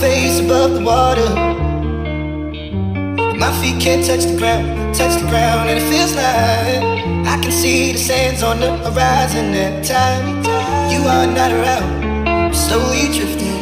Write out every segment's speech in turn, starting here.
face above the water. My feet can't touch the ground, touch the ground, and it feels like I can see the sands on the horizon at time. You are not around, slowly drifting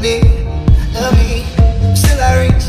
me, love me, still I reach.